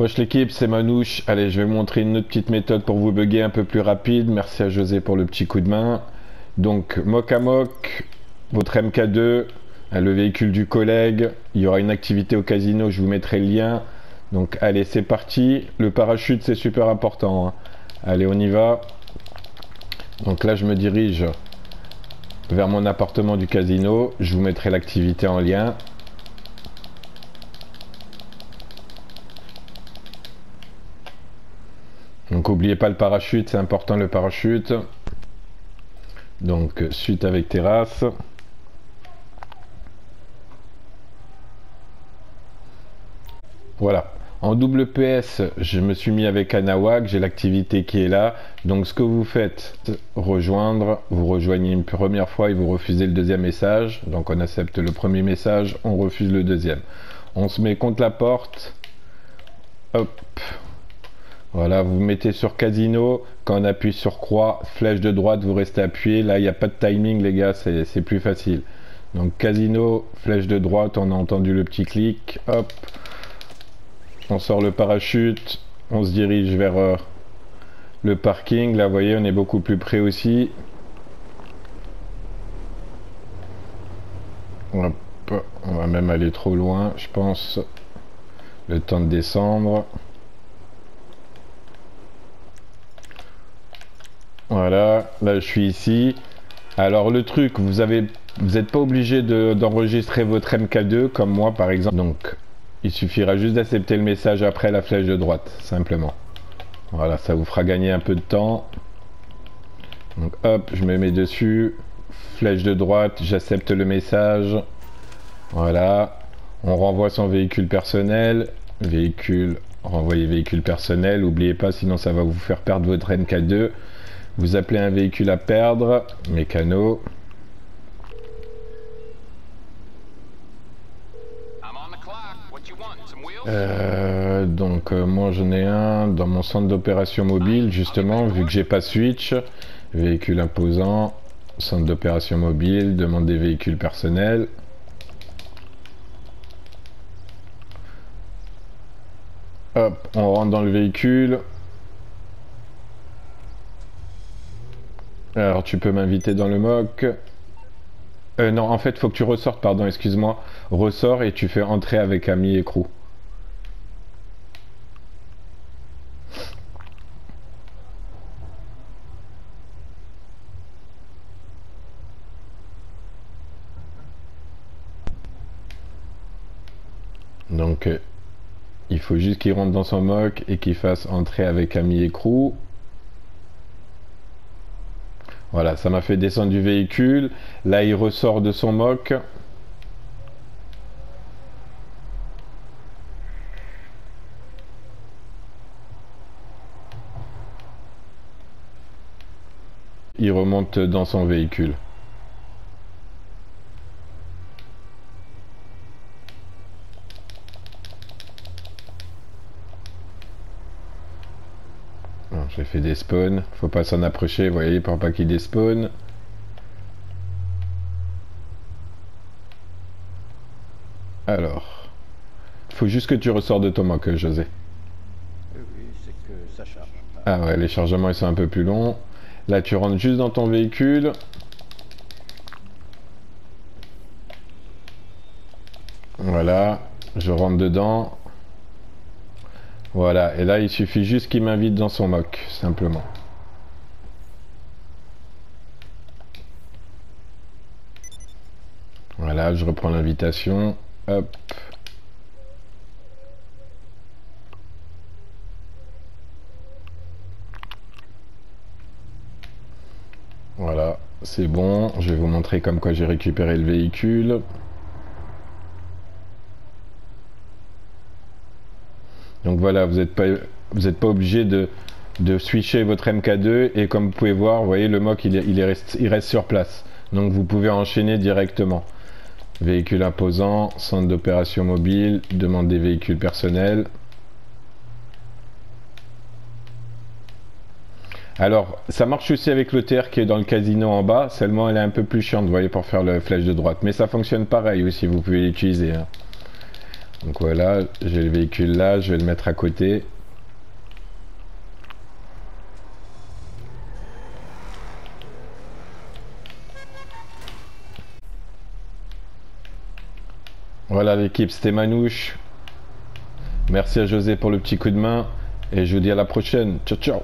Wesh l'équipe, c'est Manouche. Allez, je vais vous montrer une autre petite méthode pour vous bugger un peu plus rapide. Merci à José pour le petit coup de main. Donc, mock à mock, votre MK2, le véhicule du collègue. Il y aura une activité au casino, je vous mettrai le lien. Donc, allez, c'est parti. Le parachute, c'est super important. Hein. Allez, on y va. Donc là, je me dirige vers mon appartement du casino. Je vous mettrai l'activité en lien. Donc n'oubliez pas le parachute, c'est important le parachute. Donc suite avec terrasse. Voilà. En double PS, je me suis mis avec Anawak, j'ai l'activité qui est là. Donc ce que vous faites, rejoindre, vous rejoignez une première fois et vous refusez le deuxième message. Donc on accepte le premier message, on refuse le deuxième. On se met contre la porte. Hop, voilà, vous mettez sur casino, quand on appuie sur croix, flèche de droite, vous restez appuyé. Là, il n'y a pas de timing, les gars, c'est plus facile. Donc casino, flèche de droite, on a entendu le petit clic, hop. On sort le parachute, on se dirige vers euh, le parking. Là, vous voyez, on est beaucoup plus près aussi. Hop, on va même aller trop loin, je pense. Le temps de descendre. Voilà, là je suis ici. Alors le truc, vous n'êtes pas obligé d'enregistrer votre MK2 comme moi par exemple. Donc il suffira juste d'accepter le message après la flèche de droite, simplement. Voilà, ça vous fera gagner un peu de temps. Donc hop, je me mets dessus. Flèche de droite, j'accepte le message. Voilà. On renvoie son véhicule personnel. Véhicule, renvoyer véhicule personnel. N'oubliez pas, sinon ça va vous faire perdre votre MK2. Vous appelez un véhicule à perdre, mécano. Euh, donc euh, moi j'en ai un dans mon centre d'opération mobile justement vu que j'ai pas switch. Véhicule imposant centre d'opération mobile demande des véhicules personnels. Hop on rentre dans le véhicule Alors tu peux m'inviter dans le mock. Euh, non, en fait, faut que tu ressortes, pardon, excuse-moi. Ressors et tu fais entrer avec ami et crew. Donc, euh, il faut juste qu'il rentre dans son mock et qu'il fasse entrer avec ami et crew. Voilà, ça m'a fait descendre du véhicule. Là, il ressort de son mock. Il remonte dans son véhicule. J'ai fait des spawns. Faut pas s'en approcher, vous voyez, pour pas qu'il despawn. Alors. Faut juste que tu ressors de ton mock, José. Oui, c'est que ça charge. Ah ouais, les chargements ils sont un peu plus longs. Là, tu rentres juste dans ton véhicule. Voilà, je rentre dedans. Voilà, et là il suffit juste qu'il m'invite dans son mock, simplement. Voilà, je reprends l'invitation. Hop. Voilà, c'est bon. Je vais vous montrer comme quoi j'ai récupéré le véhicule. Voilà, vous n'êtes pas, pas obligé de, de switcher votre MK2 et comme vous pouvez voir, vous voyez le mock il, il, reste, sur place. Donc vous pouvez enchaîner directement. Véhicule imposant, centre d'opération mobile, demande des véhicules personnels. Alors, ça marche aussi avec le TR qui est dans le casino en bas, seulement elle est un peu plus chiante, vous voyez, pour faire le flèche de droite. Mais ça fonctionne pareil aussi, vous pouvez l'utiliser. Hein. Donc voilà, j'ai le véhicule là, je vais le mettre à côté. Voilà l'équipe, c'était Manouche. Merci à José pour le petit coup de main. Et je vous dis à la prochaine. Ciao, ciao.